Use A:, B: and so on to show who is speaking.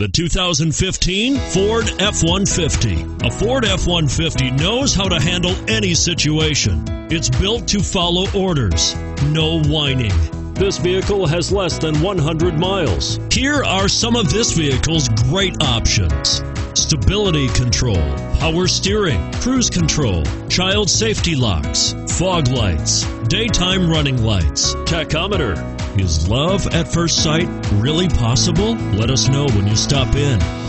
A: The 2015 Ford F-150. A Ford F-150 knows how to handle any situation. It's built to follow orders, no whining. This vehicle has less than 100 miles. Here are some of this vehicle's great options. Stability control, power steering, cruise control, child safety locks, fog lights, daytime running lights, tachometer. Is love at first sight really possible? Let us know when you stop in.